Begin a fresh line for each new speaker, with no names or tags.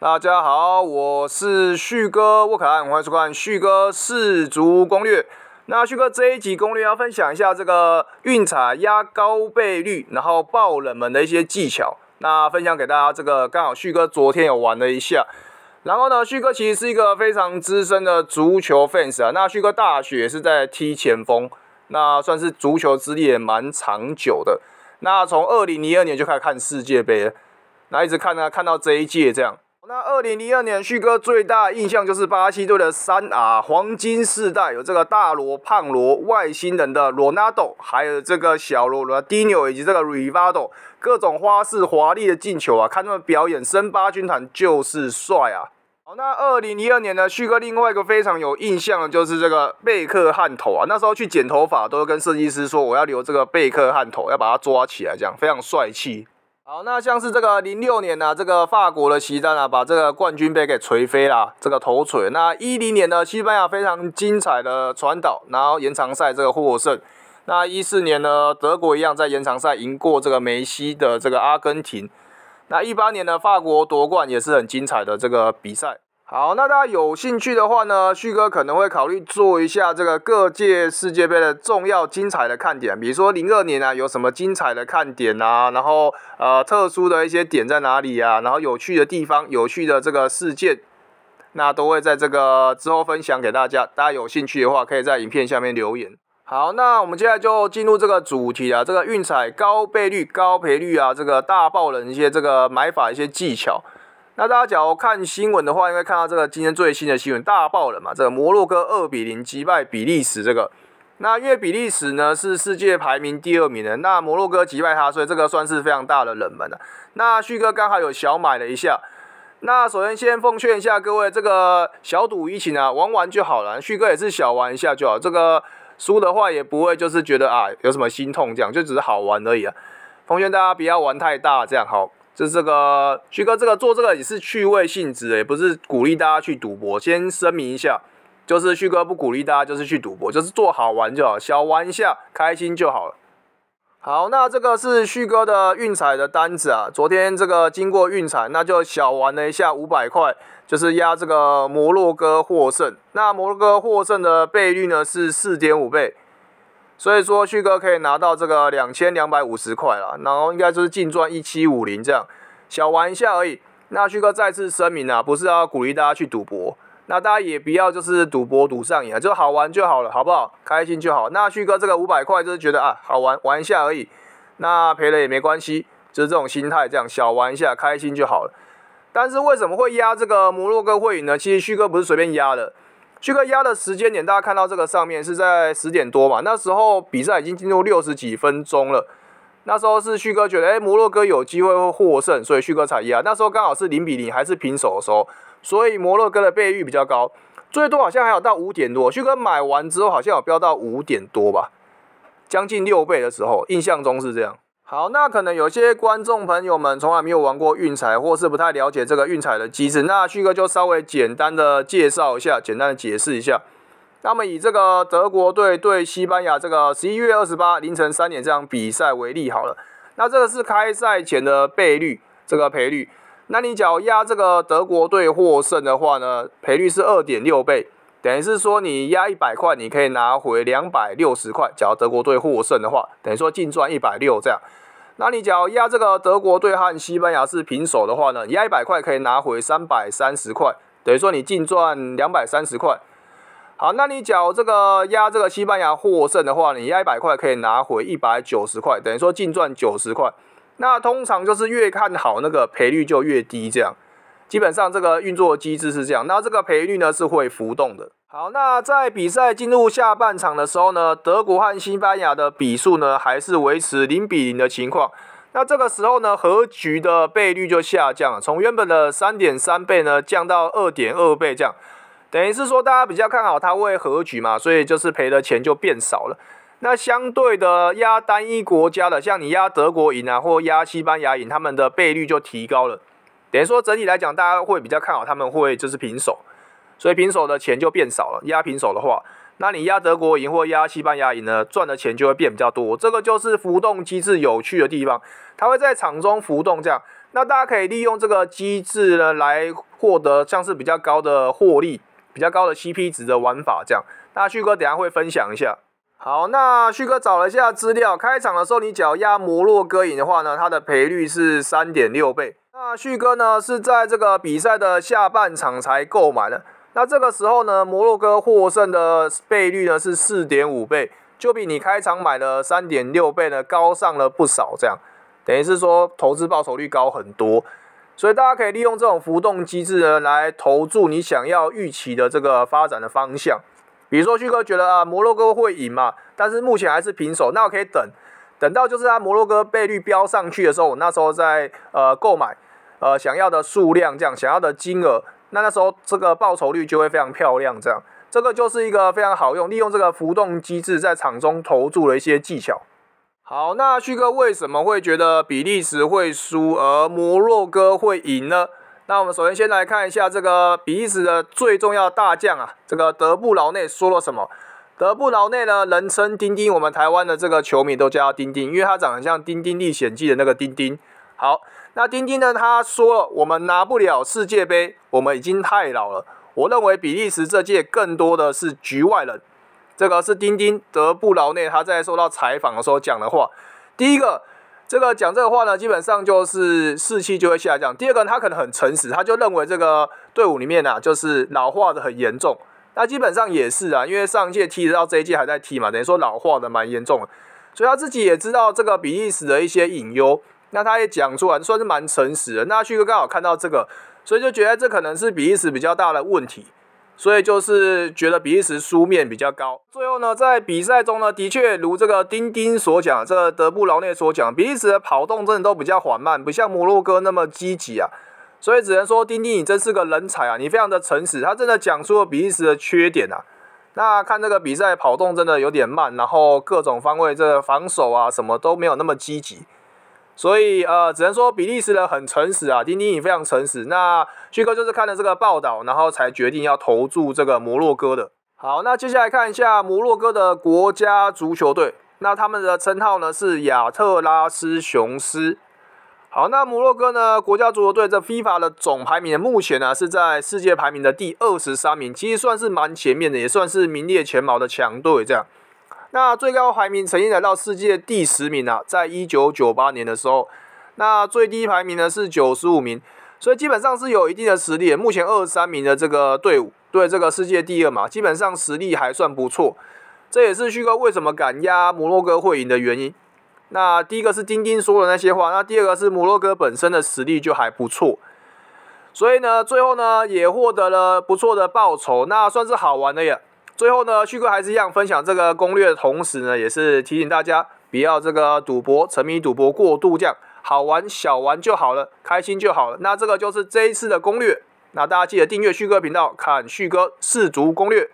大家好，我是旭哥沃凯安，欢迎收看旭哥四足攻略。那旭哥这一集攻略要分享一下这个运彩压高倍率，然后爆冷门的一些技巧。那分享给大家，这个刚好旭哥昨天有玩了一下。然后呢，旭哥其实是一个非常资深的足球 fans 啊。那旭哥大学是在踢前锋，那算是足球资历也蛮长久的。那从二零零二年就开始看世界杯，那一直看呢，看到这一届这样。那二零零二年，旭哥最大印象就是巴西队的三 R 黄金世代，有这个大罗、胖罗、外星人的罗纳多，还有这个小罗罗迪纽以及这个 Rivaldo，各种花式华丽的进球啊，看他们表演，森巴军团就是帅啊！好，那二零零二年呢，旭哥另外一个非常有印象的就是这个贝克汉头啊，那时候去剪头发都跟设计师说，我要留这个贝克汉头，要把它抓起来，这样非常帅气。好，那像是这个零六年呢，这个法国的奇战啊，把这个冠军杯给锤飞了，这个头锤。那一零年呢，西班牙非常精彩的传导，然后延长赛这个获胜。那一四年呢，德国一样在延长赛赢过这个梅西的这个阿根廷。那一八年呢，法国夺冠也是很精彩的这个比赛。好，那大家有兴趣的话呢，旭哥可能会考虑做一下这个各届世界杯的重要精彩的看点，比如说零二年啊有什么精彩的看点啊，然后呃特殊的一些点在哪里啊，然后有趣的地方、有趣的这个事件，那都会在这个之后分享给大家。大家有兴趣的话，可以在影片下面留言。好，那我们接下来就进入这个主题啊，这个运彩高倍率、高赔率啊，这个大爆冷一些这个买法一些技巧。那大家假如看新闻的话，应该看到这个今天最新的新闻大爆了嘛？这个摩洛哥二比零击败比利时，这个那因为比利时呢是世界排名第二名的，那摩洛哥击败他，所以这个算是非常大的冷门了。那旭哥刚好有小买了一下，那首先先奉劝一下各位，这个小赌怡情啊，玩玩就好了。旭哥也是小玩一下就好，这个输的话也不会就是觉得啊有什么心痛这样，就只是好玩而已啊。奉劝大家不要玩太大，这样好。就是这个旭哥，这个做这个也是趣味性质，也不是鼓励大家去赌博。先声明一下，就是旭哥不鼓励大家就是去赌博，就是做好玩就好，小玩一下，开心就好了。好，那这个是旭哥的运彩的单子啊，昨天这个经过运彩，那就小玩了一下五百块，就是压这个摩洛哥获胜。那摩洛哥获胜的倍率呢是四点五倍。所以说，旭哥可以拿到这个两千两百五十块了，然后应该就是净赚一七五零这样，小玩一下而已。那旭哥再次声明啊，不是要鼓励大家去赌博，那大家也不要就是赌博赌上瘾啊，就好玩就好了，好不好？开心就好。那旭哥这个五百块就是觉得啊，好玩玩一下而已，那赔了也没关系，就是这种心态，这样小玩一下，开心就好了。但是为什么会压这个摩洛哥会赢呢？其实旭哥不是随便压的。旭哥压的时间点，大家看到这个上面是在十点多嘛？那时候比赛已经进入六十几分钟了。那时候是旭哥觉得，哎，摩洛哥有机会会获胜，所以旭哥才压。那时候刚好是零比零还是平手的时候，所以摩洛哥的倍率比较高，最多好像还有到五点多。旭哥买完之后好像有飙到五点多吧，将近六倍的时候，印象中是这样。好，那可能有些观众朋友们从来没有玩过运彩，或是不太了解这个运彩的机制，那旭哥就稍微简单的介绍一下，简单的解释一下。那么以这个德国队对西班牙这个十一月二十八凌晨三点这场比赛为例好了，那这个是开赛前的倍率，这个赔率。那你只要压这个德国队获胜的话呢，赔率是二点六倍，等于是说你压一百块，你可以拿回两百六十块。假如德国队获胜的话，等于说净赚一百六这样。那你假如压这个德国队和西班牙是平手的话呢？压一百块可以拿回三百三十块，等于说你净赚两百三十块。好，那你假如这个压这个西班牙获胜的话，你压一百块可以拿回一百九十块，等于说净赚九十块。那通常就是越看好那个赔率就越低，这样。基本上这个运作机制是这样。那这个赔率呢是会浮动的。好，那在比赛进入下半场的时候呢，德国和西班牙的比数呢还是维持零比零的情况。那这个时候呢，和局的倍率就下降了，从原本的三点三倍呢降到二点二倍，这样等于是说大家比较看好它会和局嘛，所以就是赔的钱就变少了。那相对的压单一国家的，像你压德国赢啊，或压西班牙赢，他们的倍率就提高了。等于说整体来讲，大家会比较看好他们会就是平手。所以平手的钱就变少了，压平手的话，那你压德国赢或压西班牙赢呢，赚的钱就会变比较多。这个就是浮动机制有趣的地方，它会在场中浮动，这样那大家可以利用这个机制呢，来获得像是比较高的获利、比较高的 CP 值的玩法。这样，那旭哥等下会分享一下。好，那旭哥找了一下资料，开场的时候你只要压摩洛哥赢的话呢，它的赔率是三点六倍。那旭哥呢是在这个比赛的下半场才购买的，那这个时候呢，摩洛哥获胜的倍率呢是四点五倍，就比你开场买的三点六倍呢高上了不少。这样，等于是说投资报酬率高很多，所以大家可以利用这种浮动机制呢来投注你想要预期的这个发展的方向。比如说，旭哥觉得啊，摩洛哥会赢嘛，但是目前还是平手，那我可以等，等到就是他摩洛哥倍率飙上去的时候，我那时候再呃购买，呃想要的数量这样，想要的金额，那那时候这个报酬率就会非常漂亮，这样，这个就是一个非常好用，利用这个浮动机制在场中投注的一些技巧。好，那旭哥为什么会觉得比利时会输，而摩洛哥会赢呢？那我们首先先来看一下这个比利时的最重要大将啊，这个德布劳内说了什么？德布劳内呢，人称丁丁，我们台湾的这个球迷都叫他丁丁，因为他长得像《丁丁历险记》的那个丁丁。好，那丁丁呢，他说了，我们拿不了世界杯，我们已经太老了。我认为比利时这届更多的是局外人。这个是丁丁德布劳内他在受到采访的时候讲的话。第一个。这个讲这个话呢，基本上就是士气就会下降。第二个，他可能很诚实，他就认为这个队伍里面呢，就是老化的很严重。那基本上也是啊，因为上一届踢到这一届还在踢嘛，等于说老化的蛮严重的。所以他自己也知道这个比利时的一些隐忧，那他也讲出来，算是蛮诚实的。那旭哥刚好看到这个，所以就觉得这可能是比利时比较大的问题。所以就是觉得比利时输面比较高。最后呢，在比赛中呢，的确如这个丁丁所讲，这个德布劳内所讲，比利时的跑动真的都比较缓慢，不像摩洛哥那么积极啊。所以只能说丁丁你真是个人才啊，你非常的诚实，他真的讲出了比利时的缺点啊。那看这个比赛跑动真的有点慢，然后各种方位这个防守啊什么都没有那么积极。所以呃，只能说比利时人很诚实啊，丁丁也非常诚实。那旭哥就是看了这个报道，然后才决定要投注这个摩洛哥的。好，那接下来看一下摩洛哥的国家足球队，那他们的称号呢是亚特拉斯雄狮。好，那摩洛哥呢国家足球队这 FIFA 的总排名目前呢是在世界排名的第二十三名，其实算是蛮前面的，也算是名列前茅的强队这样。那最高排名曾经来到世界第十名啊，在一九九八年的时候，那最低排名呢是九十五名，所以基本上是有一定的实力。目前二十三名的这个队伍，对这个世界第二嘛，基本上实力还算不错。这也是旭哥为什么敢压摩洛哥会赢的原因。那第一个是丁丁说的那些话，那第二个是摩洛哥本身的实力就还不错，所以呢，最后呢也获得了不错的报酬，那算是好玩的呀。最后呢，旭哥还是一样分享这个攻略的同时呢，也是提醒大家不要这个赌博，沉迷赌博过度，这样好玩小玩就好了，开心就好了。那这个就是这一次的攻略，那大家记得订阅旭哥频道，看旭哥四足攻略。